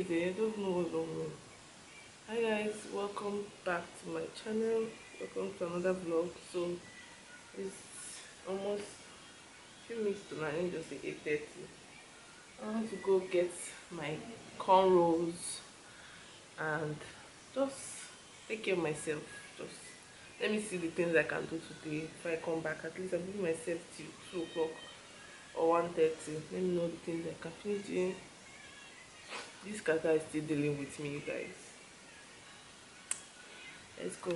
don't know what's wrong with hi guys welcome back to my channel. Welcome to another vlog. So it's almost few minutes to nine just like 8 30 i want to go get my cornrows and just take care of myself. Just let me see the things i can do today if i come back. At least i'll give myself till 2 o'clock or 1 30 let me know the things i can finish doing this kaka is still dealing with me you guys. Let's go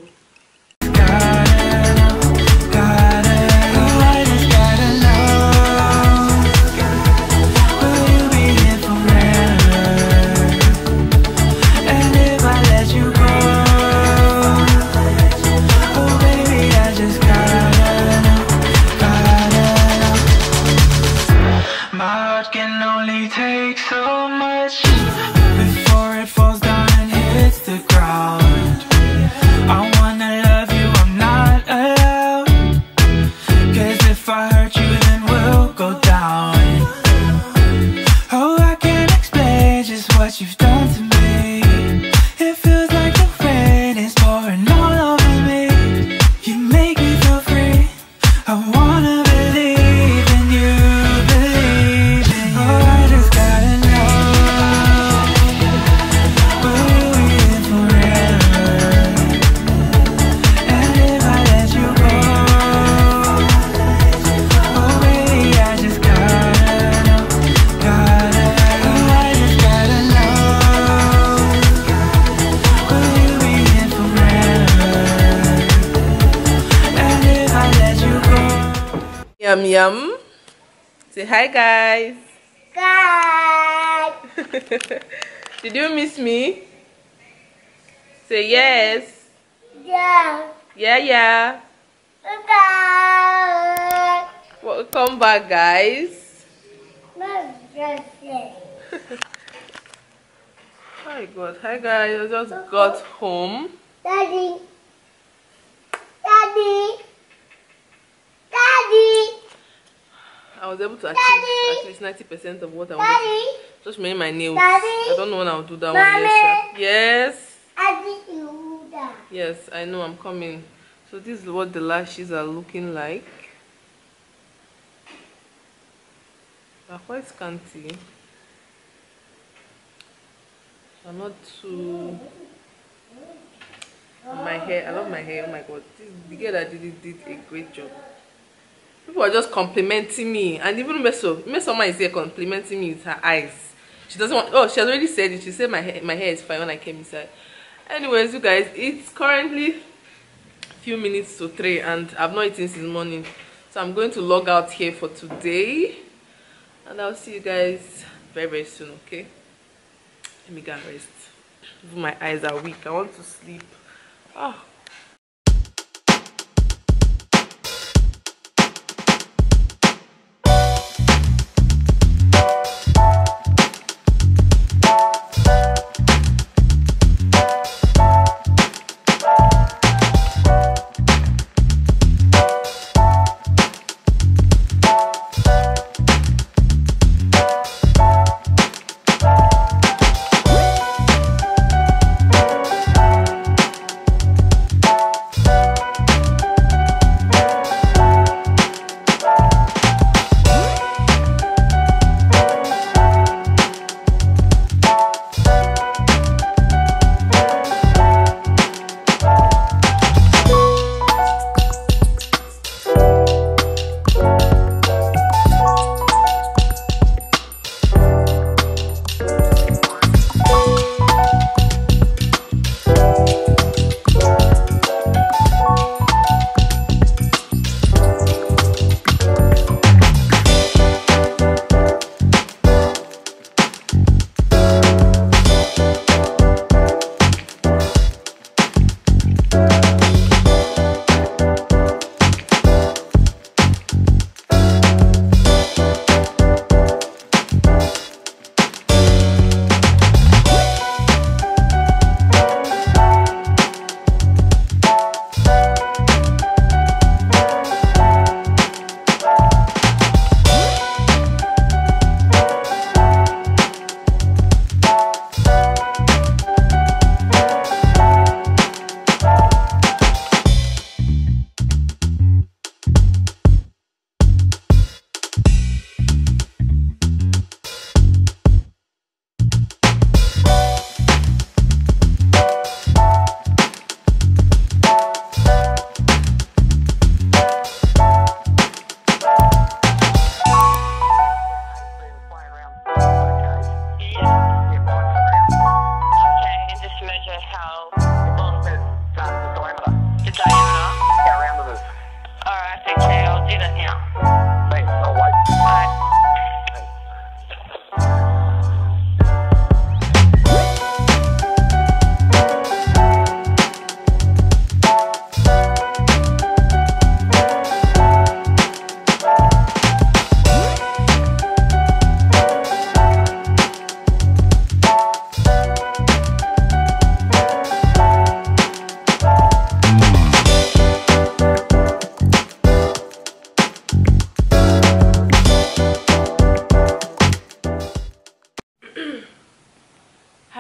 Yum yum. Say hi guys. Guys. Did you miss me? Say yes. Yeah. Yeah yeah. Guys. Welcome back guys. Hi God. Hi guys. I just got home. Daddy. Daddy. I was able to achieve Daddy. at least ninety percent of what I wanted. Daddy. Just made my nails. Daddy. I don't know when I'll do that Mommy. one. Yes. Daddy, you that. Yes, I know I'm coming. So this is what the lashes are looking like. They're quite scanty. I'm not too. My hair, I love my hair. Oh my god, this, the girl that did it did a great job. People are just complimenting me, and even Meso, Mesoma is here complimenting me with her eyes. She doesn't want. Oh, she has already said it. She said my hair, my hair is fine when I came inside. Anyways, you guys, it's currently few minutes to three, and I've not eaten since morning, so I'm going to log out here for today, and I'll see you guys very very soon. Okay? Let me go rest. My eyes are weak. I want to sleep. Ah.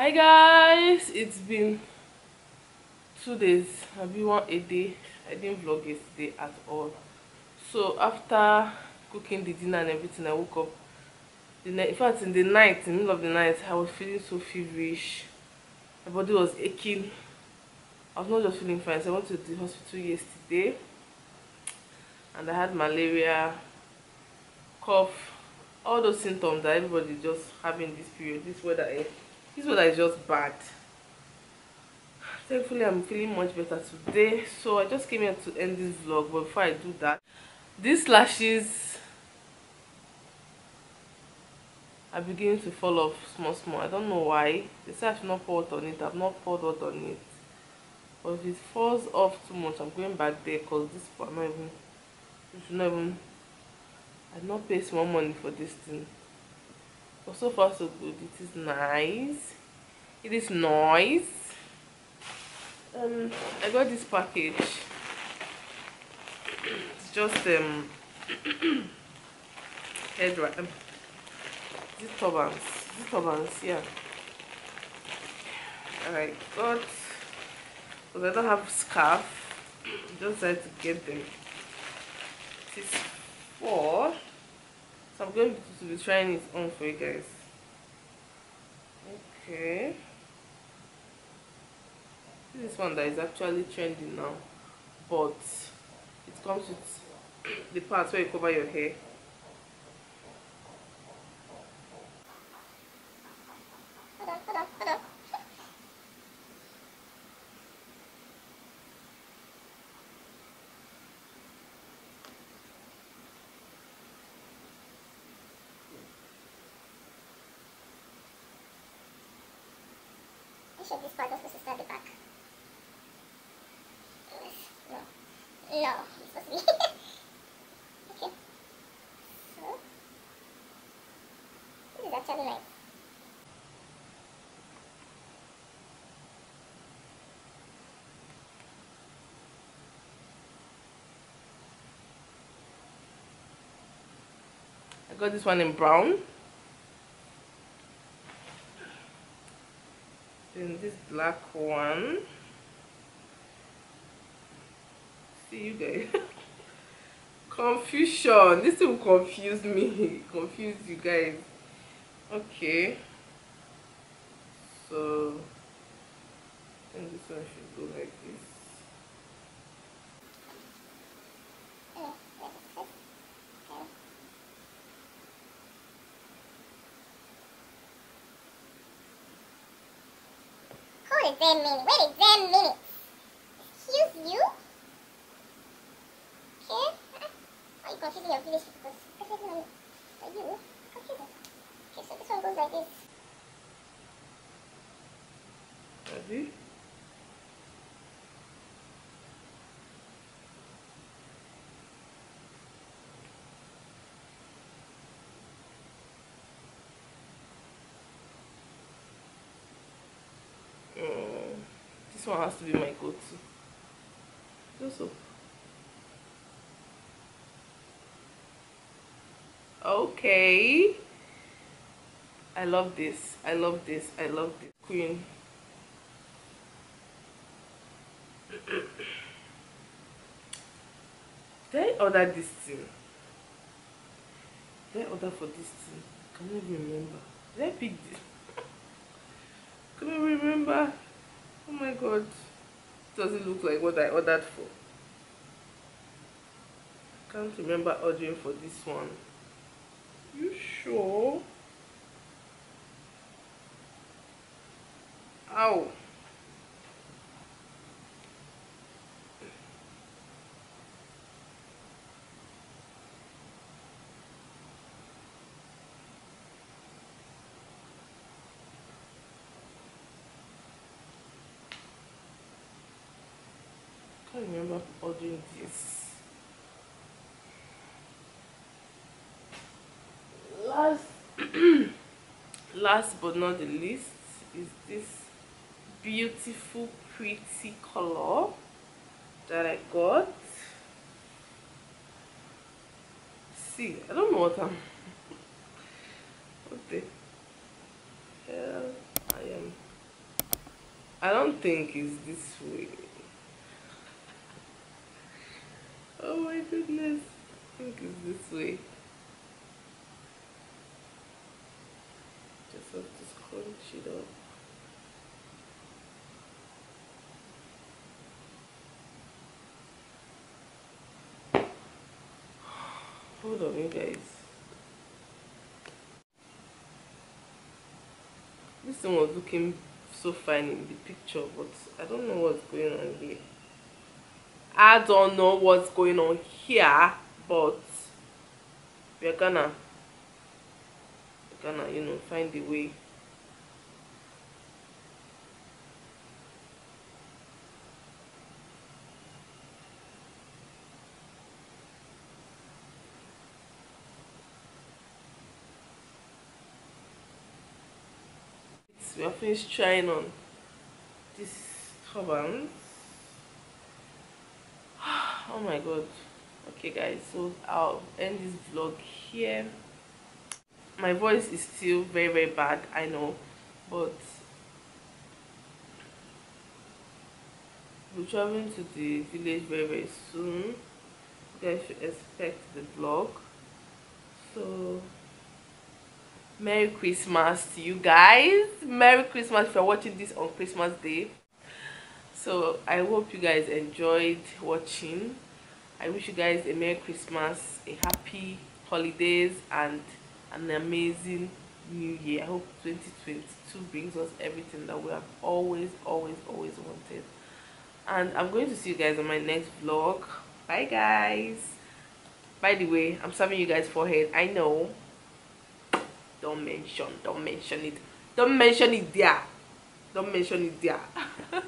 Ah. it's been two days. I be one a day? I didn't vlog yesterday at all. So after cooking the dinner and everything i woke up in fact in the night in the middle of the night i was feeling so feverish. My body was aching. I was not just feeling fine. So i went to the hospital yesterday and i had malaria cough all those symptoms that everybody just having this period this weather eh, this weather is just bad. Thankfully i'm feeling much better today so i just came here to end this vlog but before i do that these lashes are beginning to fall off small small. I don't know why. They say i should not pour water on it. I've not poured water on it. But if it falls off too much i'm going back there because this i'm not even you should not even i did not pay small money for this thing but so far so good. It is nice. It is nice. Um i got this package. It's just um hair dry um, turbans. These turbans yeah. Alright, got because i don't have scarf. Just decided to get them. It is four so i'm going to be trying it on for you guys. Okay. This is one that is actually trending now but it comes with the parts where you cover your hair should this part was supposed to the back. No. No, it's supposed be. okay. So, this is actually nice. I got this one in brown. This black one. See you guys. Confusion. This will confuse me. confuse you guys. Okay. So think this one should go like this. Uh, yes, yes. Okay. Hold it damn minute. Wait a damn minute. Excuse you? Okay. Oh, Why you confusing your village because everything on you. Okay, so this one goes like this. This one has to be my go-to. Just so. Okay. I love this. I love this. I love this. Queen. Did I order this thing? Did I order for this thing? Can I remember? Did I pick this? Can I remember? God. Does it look like what I ordered for? I Can't remember ordering for this one. You sure? Ow. Can't remember ordering this. Last, last but not the least is this beautiful, pretty color that I got. See, I don't know what I'm. what the hell I am I don't think it's this way. Oh my goodness. I think it's this way. Just have to scrunch it up. Hold on, you guys. This one was looking so fine in the picture, but I don't know what's going on here. I don't know what's going on here, but we're gonna, we're gonna, you know, find a way. we are finished trying on this turbans oh my god. Okay guys so i'll end this vlog here. My voice is still very very bad i know but we're traveling to the village very very soon. You guys should expect the vlog. So merry christmas to you guys. Merry christmas if you're watching this on christmas day. So i hope you guys enjoyed watching i wish you guys a merry christmas a happy holidays and an amazing new year. I hope 2022 brings us everything that we have always always always wanted. And i'm going to see you guys on my next vlog. Bye guys. By the way i'm serving you guys forehead. I know. Don't mention don't mention it. Don't mention it there. Don't mention it there.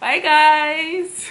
Bye guys